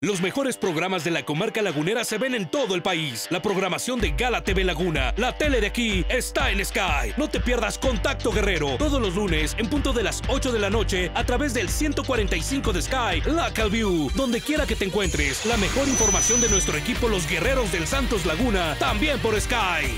Los mejores programas de la comarca lagunera se ven en todo el país. La programación de Gala TV Laguna, la tele de aquí, está en Sky. No te pierdas Contacto Guerrero todos los lunes en punto de las 8 de la noche a través del 145 de Sky, Local View. Donde quiera que te encuentres, la mejor información de nuestro equipo Los Guerreros del Santos Laguna, también por Sky.